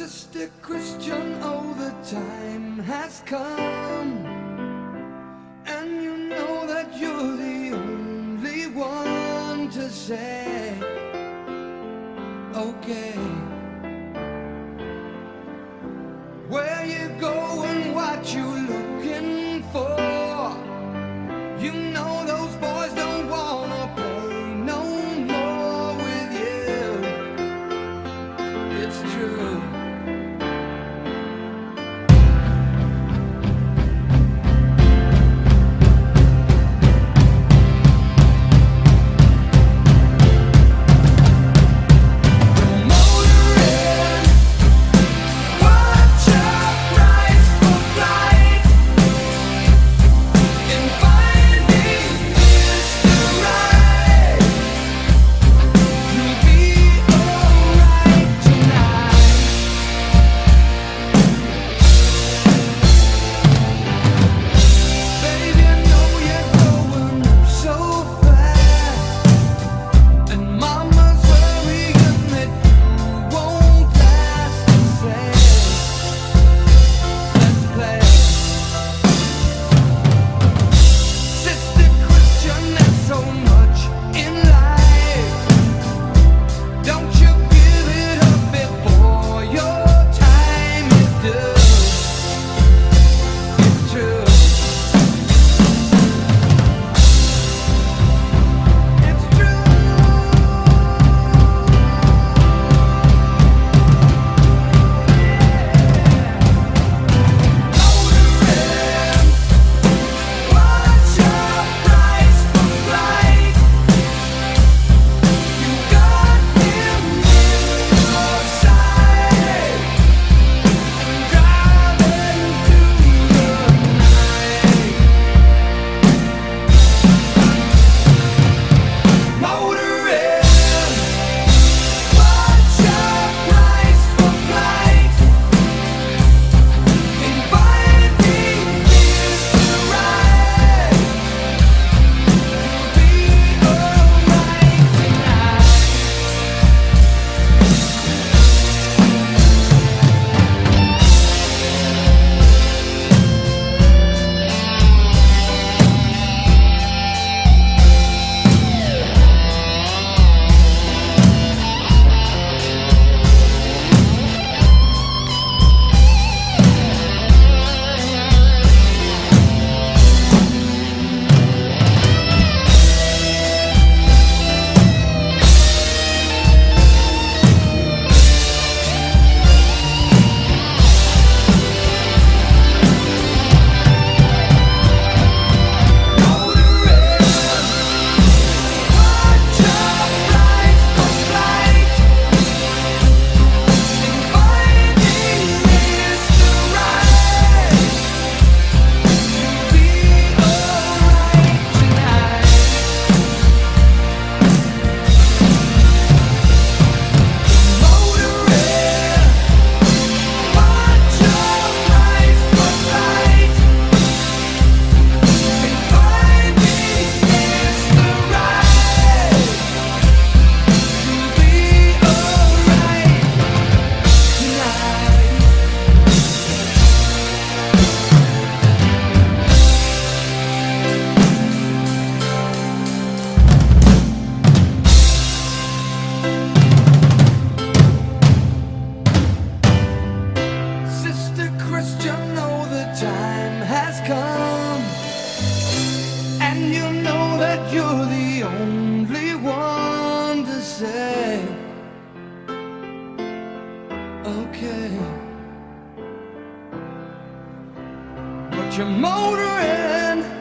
sister Christian, oh, the time has come. And you know that you're the only one to say, okay. Where you go and what you your motor in.